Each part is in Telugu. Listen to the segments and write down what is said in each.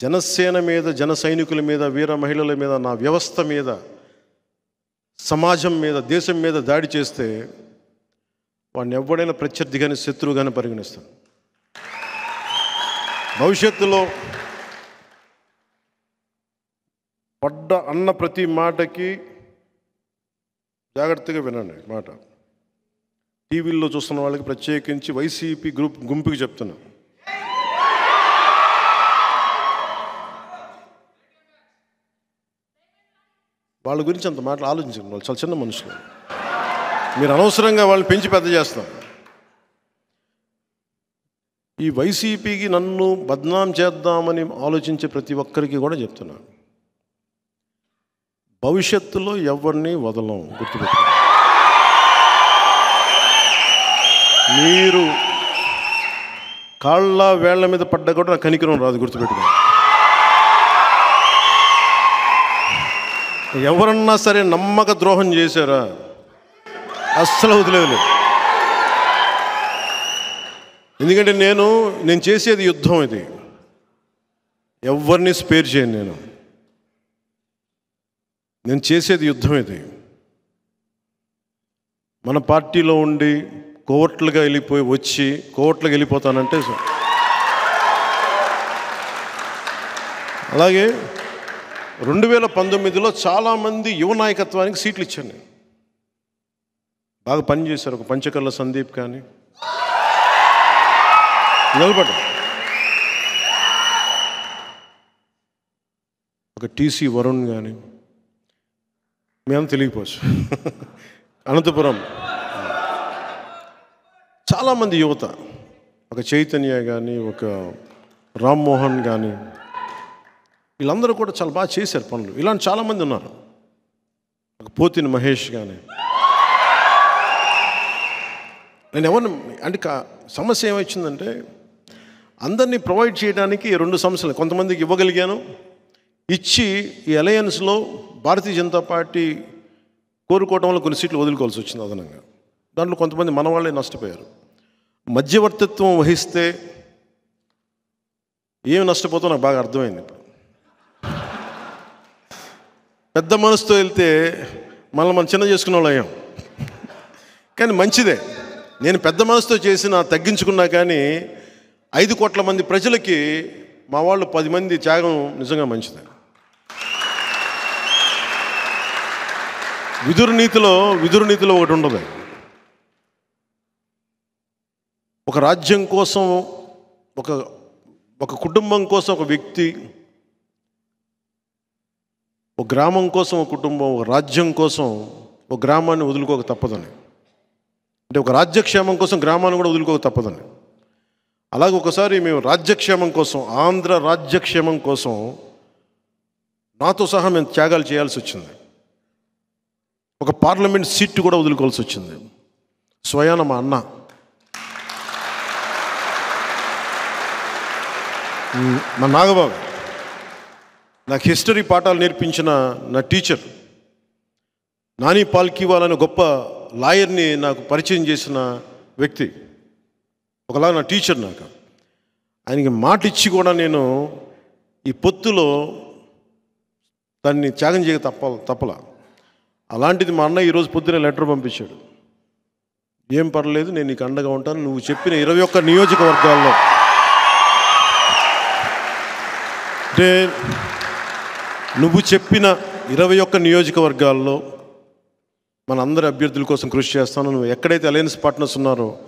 జనసేన మీద జన సైనికుల మీద వీర మహిళల మీద నా వ్యవస్థ మీద సమాజం మీద దేశం మీద దాడి చేస్తే వాడిని ఎవడైనా ప్రత్యర్థి కానీ శత్రువు కానీ పరిగణిస్తాను భవిష్యత్తులో పడ్డ అన్న ప్రతి మాటకి జాగ్రత్తగా వినండి మాట. టీవీల్లో చూస్తున్న వాళ్ళకి ప్రత్యేకించి వైసీపీ గ్రూప్ గుంపుకి చెప్తున్నాను వాళ్ళ గురించి అంత మాటలు ఆలోచించండి వాళ్ళు చాలా చిన్న మనుషులు. మీరు అనవసరంగా వాళ్ళని పెంచి పెద్ద చేస్తాం ఈ వైసీపీకి నన్ను బద్నాం చేద్దామని ఆలోచించే ప్రతి ఒక్కరికి కూడా చెప్తున్నాను. భవిష్యత్తులో ఎవరిని వదలం గుర్తుపెట్టు మీరు కాళ్ళ వేళ్ళ మీద పడ్డ కూడా నాకు కనికరం రాదు గుర్తుపెట్టుకోండి. ఎవరన్నా సరే నమ్మక ద్రోహం చేశారా? అస్సలు వదిలేదు ఎందుకంటే నేను నేను చేసేది యుద్ధం ఇది. ఎవరిని స్పేర్ చేయను నేను. నేను చేసేది యుద్ధం ఇది. మన పార్టీలో ఉండి కోవట్లుగా వెళ్ళిపోయి వచ్చి కోవట్లుగా వెళ్ళిపోతానంటే అలాగే రెండు వేల పంతొమ్మిదిలో చాలామంది యువ నాయకత్వానికి సీట్లు ఇచ్చాను నేను. బాగా పనిచేశారు ఒక పంచకర్ల సందీప్ కానీ. నిలబడ్డా. ఒక టీసీ వరుణ్ కానీ. మేము తెలియకపోవచ్చు. అనంతపురం. చాలామంది యువత ఒక చైతన్య కానీ ఒక రామ్మోహన్ కానీ వీళ్ళందరూ కూడా చాలా బాగా చేశారు పనులు. ఇలాంటి చాలామంది ఉన్నారు. పోతిని మహేష్ కానీ నేను ఎవరిని అంటే సమస్య ఏమొచ్చిందంటే అందరినీ ప్రొవైడ్ చేయడానికి రెండు సమస్యలు కొంతమందికి ఇవ్వగలిగాను. ఇచ్చి ఈ అలయన్స్లో భారతీయ జనతా పార్టీ కోరుకోవడం వల్ల కొన్ని సీట్లు వదులుకోవాల్సి వచ్చింది అదనంగా. దాంట్లో కొంతమంది మన వాళ్ళే నష్టపోయారు. మధ్యవర్తిత్వం వహిస్తే ఏం నష్టపోతావు నాకు బాగా అర్థమైంది ఇప్పుడు పెద్ద మనసుతో వెళ్తే మనల్ని మనం చిన్న చేసుకున్న వాళ్ళు అయ్యాం. కానీ మంచిదే. నేను పెద్ద మనసుతో చేసిన తగ్గించుకున్నా కానీ ఐదు కోట్ల మంది ప్రజలకి మా వాళ్ళు పది మంది త్యాగం నిజంగా మంచిదే. విదురు నీతిలో విదురు నీతిలో ఒకటి ఉండదు. ఒక రాజ్యం కోసం ఒక ఒక కుటుంబం కోసం ఒక వ్యక్తి ఒక గ్రామం కోసం ఒక కుటుంబం ఒక రాజ్యం కోసం ఒక గ్రామాన్ని వదులుకోక తప్పదని. అంటే ఒక రాజ్యక్షేమం కోసం గ్రామాన్ని కూడా వదులుకోక తప్పదని. అలాగే ఒకసారి మేము రాజ్యక్షేమం కోసం ఆంధ్ర రాజ్యక్షేమం కోసం నాతో సహా మేము త్యాగాలు చేయాల్సి వచ్చింది. ఒక పార్లమెంట్ సీట్ కూడా వదులుకోవాల్సి వచ్చింది. స్వయాన మా అన్న. మా నాగబాబు. నాకు హిస్టరీ పాఠాలు నేర్పించిన నా టీచర్ నాని పాల్కీవాల్ అనే గొప్ప లాయర్ని నాకు పరిచయం చేసిన వ్యక్తి. ఒకలా నా టీచర్ నాకు. ఆయనకి మాట ఇచ్చి కూడా నేను ఈ పొత్తులో దాన్ని త్యాగం చేయక తప్ప తప్పల. అలాంటిది మా అన్న ఈరోజు పొద్దున లెటర్ పంపించాడు. ఏం పర్లేదు నేను నీకు అండగా ఉంటాను. నువ్వు చెప్పిన ఇరవై ఒక్క నియోజకవర్గాల్లో. అంటే నువ్వు చెప్పిన ఇరవై ఒక్క నియోజకవర్గాల్లో మన అందరి అభ్యర్థుల కోసం కృషి చేస్తాను. నువ్వు ఎక్కడైతే అలయన్స్ పార్ట్నర్స్ ఉన్నారో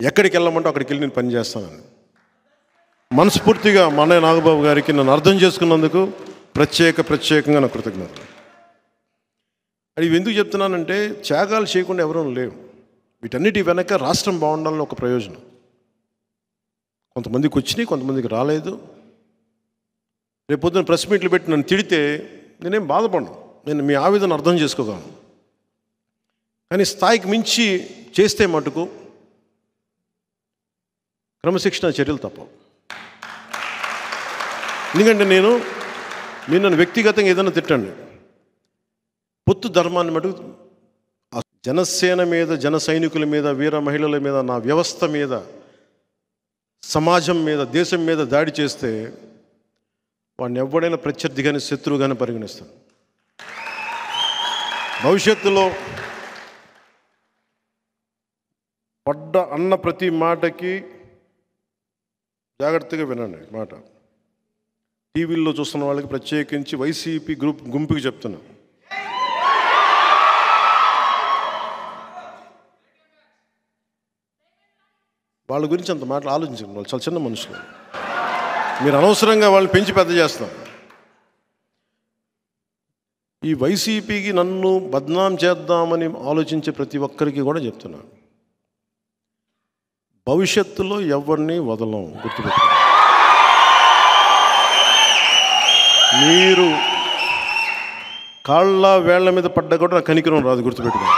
ఎక్కడికి వెళ్ళమంటే అక్కడికి వెళ్ళి నేను పనిచేస్తానని. మనస్ఫూర్తిగా మా అన్నయ్య నాగబాబు గారికి నన్ను అర్థం చేసుకున్నందుకు ప్రత్యేక ప్రత్యేకంగా నా కృతజ్ఞతలు. అది ఎందుకు చెప్తున్నానంటే త్యాగాలు చేయకుండా ఎవరూ లేవు వీటన్నిటి వెనక రాష్ట్రం బాగుండాలని ఒక ప్రయోజనం. కొంతమందికి వచ్చినాయి కొంతమందికి రాలేదు. రేపు పొద్దున ప్రెస్ మీట్లు పెట్టి నన్ను తిడితే నేనేం బాధపడను. నేను మీ ఆవేదన అర్థం చేసుకోగలను. కానీ స్థాయికి మించి చేస్తే మటుకు క్రమశిక్షణ చర్యలు తప్పవు. ఎందుకంటే నేను మీరు నన్ను వ్యక్తిగతంగా ఏదైనా తిట్టండి. పొత్తు ధర్మాన్ని మటుకు జనసేన మీద జన సైనికుల మీద వీర మహిళల మీద నా వ్యవస్థ మీద సమాజం మీద దేశం మీద దాడి చేస్తే వాడిని ఎవడైనా ప్రత్యర్థి కానీ శత్రువు కానీ పరిగణిస్తాను భవిష్యత్తులో పడ్డ అన్న ప్రతి మాటకి జాగ్రత్తగా వినండి మాట. టీవీల్లో చూస్తున్న వాళ్ళకి ప్రత్యేకించి వైసీపీ గ్రూప్ గుంపుకి చెప్తున్నా. వాళ్ళ గురించి అంత మాటలు ఆలోచించండి వాళ్ళు చాలా చిన్న మనుషులు. మీరు అనవసరంగా వాళ్ళని పెంచి పెద్ద చేస్తారు ఈ వైసీపీకి నన్ను బద్నాం చేద్దామని ఆలోచించే ప్రతి ఒక్కరికి కూడా చెప్తున్నాను. భవిష్యత్తులో ఎవరిని వదలం గుర్తుపెట్టు మీరు కాళ్ళ వేళ్ళ మీద పడ్డా కూడా నాకు కనికరం రాదు గుర్తుపెట్టుకో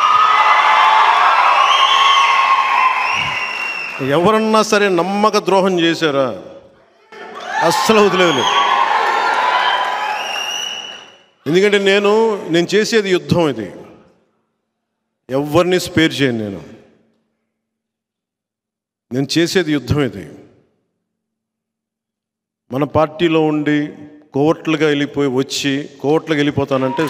ఎవరన్నా సరే నమ్మక ద్రోహం చేశారా? అస్సలు వదిలేదు ఎందుకంటే నేను నేను చేసేది యుద్ధం ఇది. ఎవరిని స్పేర్ చేయను నేను. నేను చేసేది యుద్ధం ఇది. మన పార్టీలో ఉండి కోవట్లుగా వెళ్ళిపోయి వచ్చి కోవట్లుగా వెళ్ళిపోతానంటే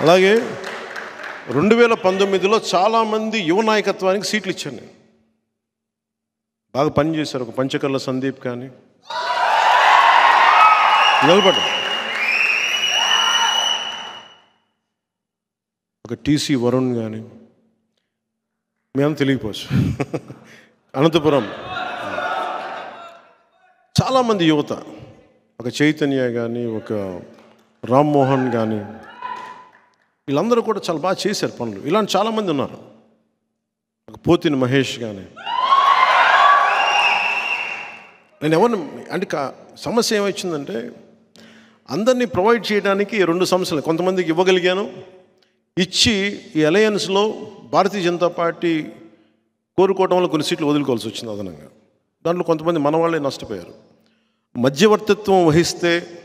అలాగే రెండు వేల పంతొమ్మిదిలో చాలామంది యువ నాయకత్వానికి సీట్లు ఇచ్చాను నేను. బాగా పనిచేశారు ఒక పంచకర్ల సందీప్ కానీ. నిలబడ్డా ఒక టీసీ వరుణ్ కానీ. మేము తెలియకపోవచ్చు. అనంతపురం. చాలామంది యువత ఒక చైతన్య కానీ ఒక రామ్మోహన్ కానీ వీళ్ళందరూ కూడా చాలా బాగా చేశారు పనులు. ఇలాంటి చాలామంది ఉన్నారు. ఒక పోతిని మహేష్ కానీ. నేను ఎవరిని అంటే సమస్య ఏమొచ్చిందంటే అందరినీ ప్రొవైడ్ చేయడానికి రెండు సమస్యలు కొంతమందికి ఇవ్వగలిగాను. ఇచ్చి ఈ అలయన్స్లో భారతీయ జనతా పార్టీ కోరుకోవడం వల్ల కొన్ని సీట్లు వదులుకోవాల్సి వచ్చింది అదనంగా. దాంట్లో కొంతమంది మన వాళ్ళే నష్టపోయారు. మధ్యవర్తిత్వం వహిస్తే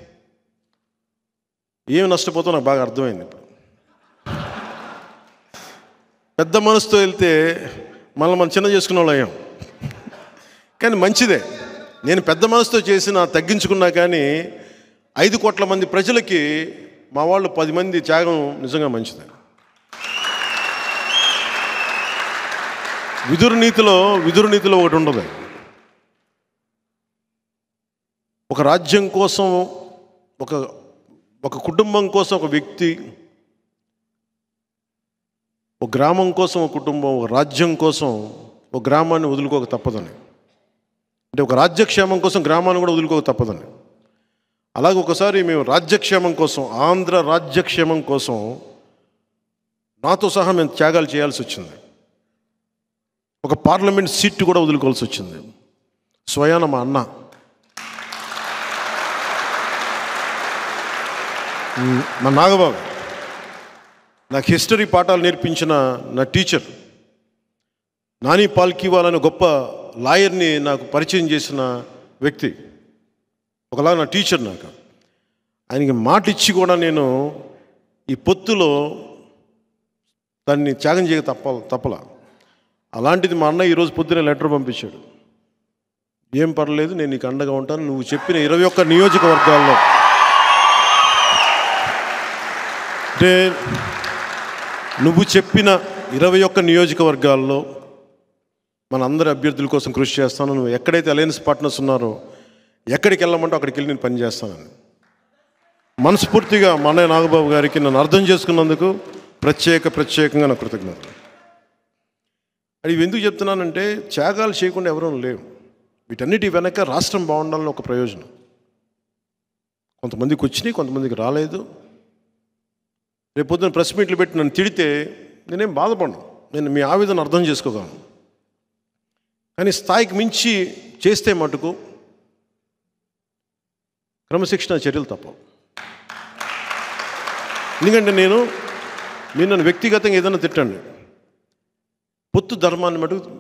ఏమి నష్టపోతో నాకు బాగా అర్థమైంది ఇప్పుడు. పెద్ద మనసుతో వెళ్తే మనల్ని మనం చిన్న చేసుకున్న వాళ్ళు అయ్యాం. కానీ మంచిదే. నేను పెద్ద మనసుతో చేసిన తగ్గించుకున్నా కానీ ఐదు కోట్ల మంది ప్రజలకి మా వాళ్ళు పది మంది త్యాగం నిజంగా మంచిది. విదురు నీతిలో విదురు నీతిలో ఒకటి ఉండదు. ఒక రాజ్యం కోసం ఒక ఒక కుటుంబం కోసం ఒక వ్యక్తి ఒక గ్రామం కోసం ఒక కుటుంబం ఒక రాజ్యం కోసం ఒక గ్రామాన్ని వదులుకోక తప్పదని అంటే ఒక రాజ్యక్షేమం కోసం గ్రామాన్ని కూడా వదులుకోక తప్పదండి. అలాగే ఒకసారి మేము రాజ్యక్షేమం కోసం ఆంధ్ర రాజ్యక్షేమం కోసం నాతో సహా మేము త్యాగాలు చేయాల్సి వచ్చింది. ఒక పార్లమెంట్ సీట్ కూడా వదులుకోవాల్సి వచ్చింది. స్వయాన మా అన్న. మా నాగబాబు. నాకు హిస్టరీ పాఠాలు నేర్పించిన నా టీచర్. నాని పాల్కివాల్ అనే గొప్ప లాయర్ని నాకు పరిచయం చేసిన వ్యక్తి ఒకలా నా టీచర్ నాకు. ఆయనకి మాట ఇచ్చి కూడా నేను ఈ పొత్తులో దాన్ని త్యాగం చేయక తప్ప తప్పల. అలాంటిది మా అన్న ఈరోజు పొద్దున లెటర్ పంపించాడు. ఏం పర్లేదు నేను నీకు అండగా ఉంటాను. నువ్వు చెప్పిన ఇరవై ఒక్క నియోజకవర్గాల్లో అంటే నువ్వు చెప్పిన ఇరవై ఒక్క నియోజకవర్గాల్లో మన అందరి అభ్యర్థుల కోసం కృషి చేస్తాను. నువ్వు ఎక్కడైతే అలయన్స్ పార్ట్నర్స్ ఉన్నారో ఎక్కడికి వెళ్ళమంటో అక్కడికి వెళ్ళి నేను పనిచేస్తానని మనస్ఫూర్తిగా మా అన్నయ్య నాగబాబు గారికి నన్ను అర్థం చేసుకున్నందుకు ప్రత్యేక ప్రత్యేకంగా నా కృతజ్ఞతలు. అది ఎందుకు చెప్తున్నానంటే త్యాగాలు చేయకుండా ఎవరూ లేవు వీటన్నిటి వెనక రాష్ట్రం బాగుండాలని ఒక ప్రయోజనం. కొంతమందికి వచ్చినాయి కొంతమందికి రాలేదు. రేపు పొద్దున ప్రెస్ మీట్లు పెట్టి నన్ను తిడితే నేనేం బాధపడను. నేను మీ ఆవేదన అర్థం చేసుకోగలను. కానీ స్థాయికి మించి చేస్తే మటుకు క్రమశిక్షణ చర్యలు తప్పవు. ఎందుకంటే నేను మీరు నన్ను వ్యక్తిగతంగా ఏదైనా తిట్టండి పొత్తు ధర్మాన్ని మటుకు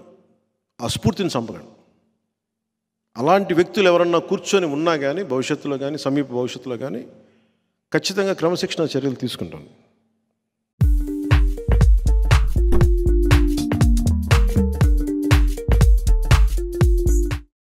ఆ స్ఫూర్తిని చంపకండి. అలాంటి వ్యక్తులు ఎవరన్నా కూర్చొని ఉన్నా కానీ భవిష్యత్తులో కానీ సమీప భవిష్యత్తులో కానీ ఖచ్చితంగా క్రమశిక్షణ చర్యలు తీసుకుంటాను.